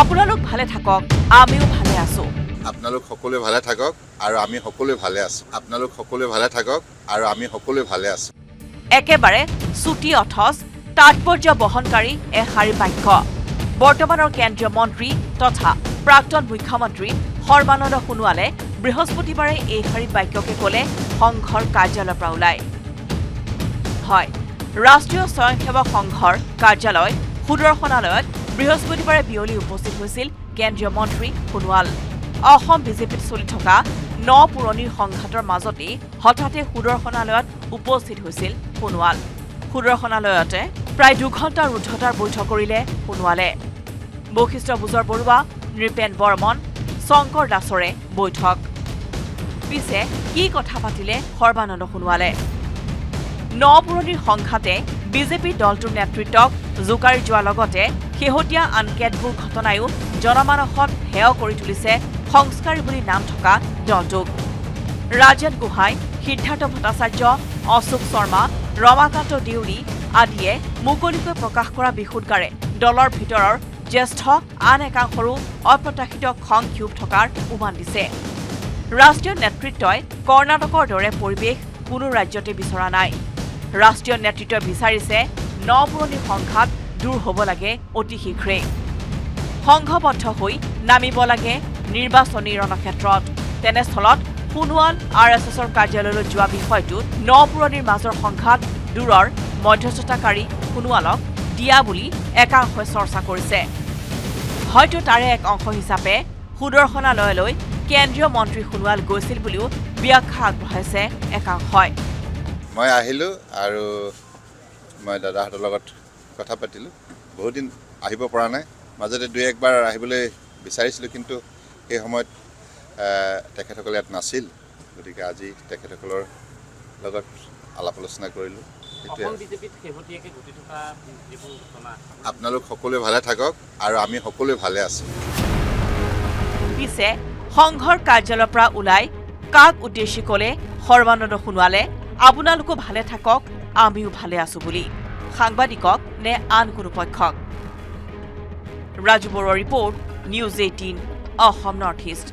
আপোনালোক ভালে থাকক আমিও ভালে আছো। আপোনালোক সকলোৱে ভালে থাকক আৰু আমি সকলোৱে ভালে আছোঁ। আপোনালোক সকলোৱে ভালে থাকক আৰু আমি সকলোৱে ভালে আছোঁ। একেবাৰে চুটি অথচ তাৎপৰ্য বহনকাৰী এষাৰি বাক্য। বৰ্তমানৰ কেন্দ্ৰীয় মন্ত্ৰী তথা প্ৰাক্তন মুখ্যমন্ত্ৰী সৰ্বানন্দ সোণোৱালে বৃহস্পতিবাৰে এইষাৰি বাক্যকে কলে সংঘৰ কাৰ্যালয়ৰ পৰা ওলায় হয় ৰাষ্ট্ৰীয় স্বয়ংসেৱক সংঘৰ কাৰ্যালয় সুদৰ্শনালয়ত বৃহস্পতিবাৰে বিয়লি উপস্থিত হৈছিল কেন্দ্ৰীয় মন্ত্ৰী সোণোৱাল। অসম বিজেপিত চলি থকা ন পুৰণিৰ সংঘাতৰ মাজতেই হঠাতে সুদৰ্শনালয়ত উপস্থিত হৈছিল সোণোৱাল। সুদৰ্শনালয়তে প্ৰায় দুঘণ্টাৰ ঊৰ্ধতাৰ বৈঠক কৰিলে সোণোৱালে। বশিষ্ঠ ভোজৰ বৰুৱা নৃপেন বৰ্মন শংকৰ দাসৰে বৈঠক। পিছে কি কথা পাতিলে সৰ্বানন্দ সোণোৱালে? ন পুৰণিৰ সংঘাতে বিজেপি দলটোৰ নেতৃত্বক জোকাৰি যোৱাৰ লগতে শেহতীয়া আন কেতবোৰ ঘটনায়ো জনমানসত হেয় কৰি তুলিছে সংস্কাৰী বুলি নাম থকা দলটোক। ৰাজেন গোহাঁই সিদ্ধাৰ্থ ভট্টাচাৰ্য অশোক শৰ্মা ৰমাকান্ত দেউৰী আদিয়ে মুকলিকৈ প্ৰকাশ কৰা বিষোদগাৰে দলৰ ভিতৰৰ জ্যেষ্ঠ আন একাংশৰো অপ্ৰত্যাশিত খং ক্ষোভ থকাৰ উমান দিছে। ৰাষ্ট্ৰীয় নেতৃত্বই কৰ্ণাটকৰ দৰে পৰিৱেশ কোনো ৰাজ্যতে বিচৰা নাই। ৰাষ্ট্ৰীয় নেতৃত্বই বিচাৰিছে ন পুৰণি সংঘাত দূৰ হ'ব লাগে অতি শীঘ্ৰেই। সংঘবদ্ধ হৈ নামিব লাগে নিৰ্বাচনী ৰণক্ষেত্ৰত। তেনেস্থলত সোণোৱাল আৰ এছ এছৰ কাৰ্যালয়লৈ যোৱা বিষয়টোত ন পুৰণিৰ মাজৰ সংঘাত দূৰৰ মধ্যস্থতাকাৰী সোণোৱালক দিয়া বুলি একাংশই চৰ্চা কৰিছে। হয়তো তাৰে এক অংশ হিচাপে সুদৰ্শনালয়লৈ কেন্দ্ৰীয় মন্ত্ৰী সোণোৱাল গৈছিল বুলিও ব্যাখ্যা আগবঢ়াইছে একাংশই। মই আহিলোঁ আৰু মই দাদাহঁতৰ লগত কথা পাতিলোঁ। বহুত দিন আহিব পৰা নাই। মাজতে দুই একবাৰ আহিবলৈ বিচাৰিছিলোঁ কিন্তু সেই সময়ত তেখেতসকল ইয়াত নাছিল। গতিকে আজি তেখেতসকলৰ লগত আলাপ আলোচনা কৰিলোঁ। আপোনালোক সকলোৱে ভালে থাকক আৰু আমি সকলোৱে ভালে আছোঁ। পিছে সংঘৰ কাৰ্যালয়ৰ পৰা ওলাই কাক উদ্দেশ্যি কলে? সৰ্বানন্দ সোণোৱালে আপোনালোকো ভালে থাকক আমিও ভালে আছো বুলি সাংবাদিকক নে আন কোনো পক্ষক। ৰাজু বৰুৱাৰ report news eighteen Assam north east.